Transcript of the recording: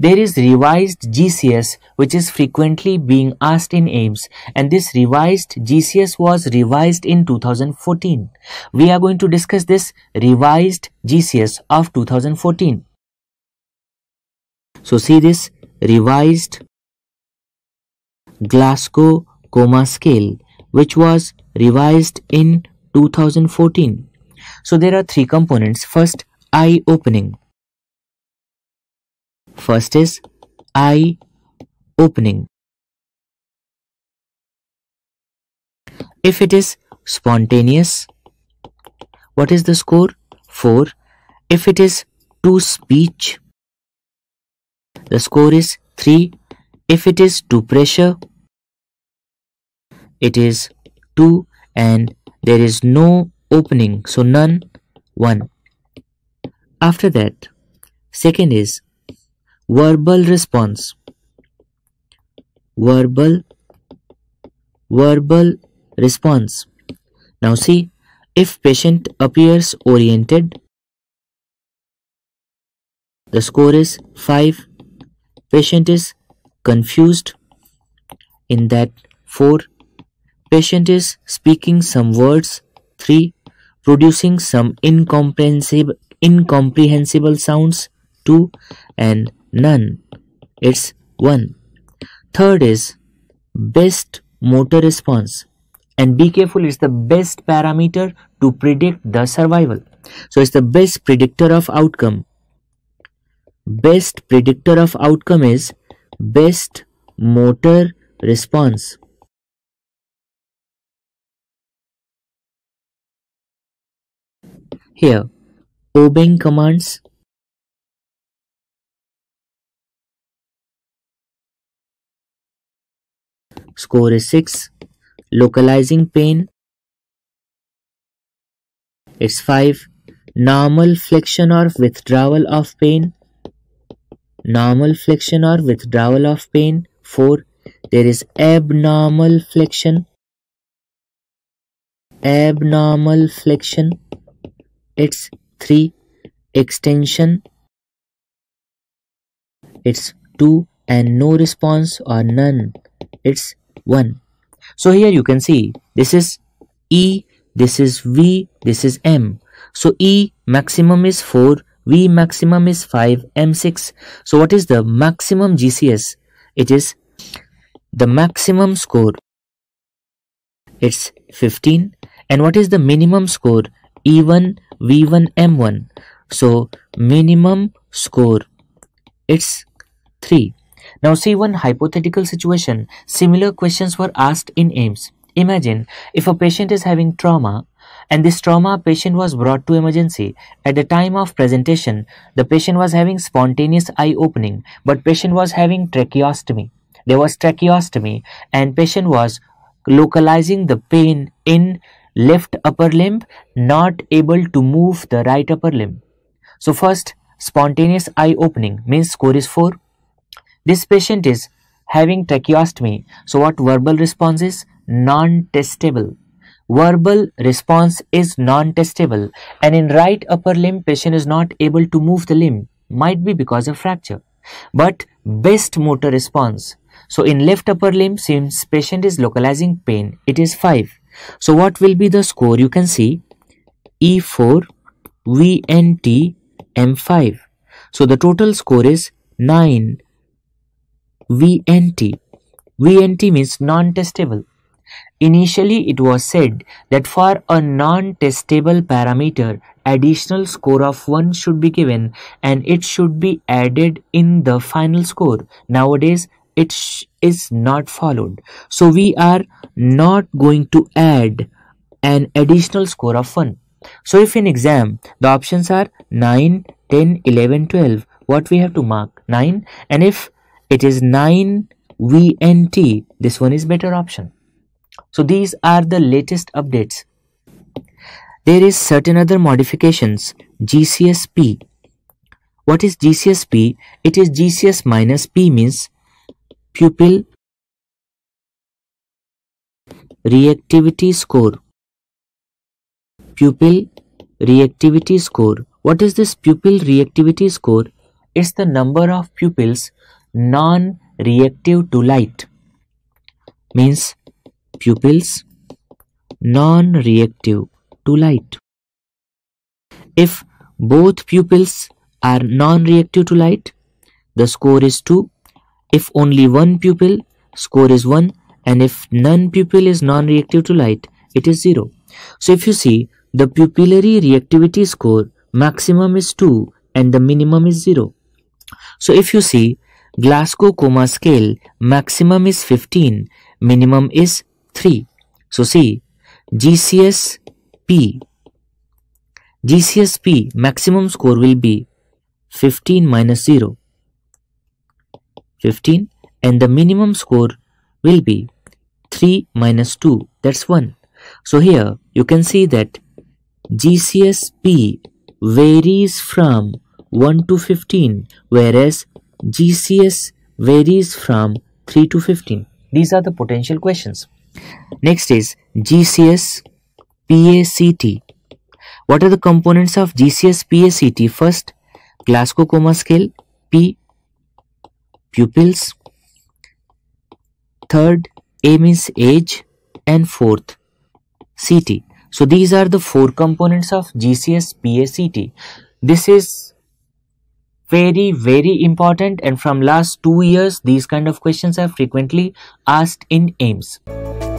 there is revised GCS which is frequently being asked in AIIMS and this revised GCS was revised in 2014. We are going to discuss this revised GCS of 2014. So see this revised Glasgow Coma Scale which was revised in 2014. So there are three components. First, eye opening. First is eye opening. If it is spontaneous, what is the score? 4. If it is to speech, the score is 3. If it is to pressure, it is 2 and there is no opening so none 1 after that second is verbal response. Verbal verbal response. Now see if patient appears oriented the score is 5 patient is confused. In that 4 patient is speaking some words 3 producing some incomprehensible incomprehensible sounds 2 and None. It's 1. Third is best motor response. And be careful, it's the best parameter to predict the survival. So it's the best predictor of outcome. Best predictor of outcome is best motor response. Here, obeying commands Score is 6. Localizing pain. It's 5. Normal flexion or withdrawal of pain. Normal flexion or withdrawal of pain. 4. There is abnormal flexion. Abnormal flexion. It's 3. Extension. It's 2 and no response or none. It's 1. So here you can see this is E, this is V, this is M. So E maximum is 4, V maximum is 5, M 6. So what is the maximum GCS? It is the maximum score. It's 15. And what is the minimum score? E1, V1, M1. So minimum score, it's 3. Now see one hypothetical situation. Similar questions were asked in AIIMS. Imagine if a patient is having trauma and this trauma patient was brought to emergency. At the time of presentation, the patient was having spontaneous eye opening, but patient was having tracheostomy. There was tracheostomy and patient was localizing the pain in left upper limb, not able to move the right upper limb. So first, spontaneous eye opening means score is 4. This patient is having tracheostomy. So what verbal response is? Non-testable. Verbal response is non-testable and in right upper limb patient is not able to move the limb. Might be because of fracture. But best motor response. So in left upper limb since patient is localizing pain it is 5. So what will be the score? You can see E4 VNT M5. So the total score is 9 VNT. VNT means non-testable. Initially, it was said that for a non-testable parameter, additional score of 1 should be given and it should be added in the final score. Nowadays, it is not followed. So, we are not going to add an additional score of 1. So, if in exam, the options are 9, 10, 11, 12, what we have to mark? 9 and if it is 9 VNT. This one is better option. So these are the latest updates. There is certain other modifications. GCSP. What is GCSP? It is GCS minus P means pupil reactivity score. Pupil reactivity score. What is this pupil reactivity score? it's the number of pupils non-reactive to light means pupils non-reactive to light. If both pupils are non-reactive to light the score is 2 if only one pupil score is 1 and if none pupil is non-reactive to light it is 0 so if you see the pupillary reactivity score maximum is 2 and the minimum is 0. So if you see Glasgow coma scale maximum is 15 minimum is 3. So see GCS P GCS P maximum score will be 15 minus 0 15 and the minimum score will be 3 minus 2 that's 1 so here you can see that GCSP varies from 1 to 15 whereas GCS varies from 3 to 15. These are the potential questions. Next is GCS PACT. What are the components of GCS PACT? First, Glasgow Coma Scale, P, pupils. Third, A means age. And fourth, CT. So these are the four components of GCS PACT. This is very very important and from last two years these kind of questions are frequently asked in AIIMS.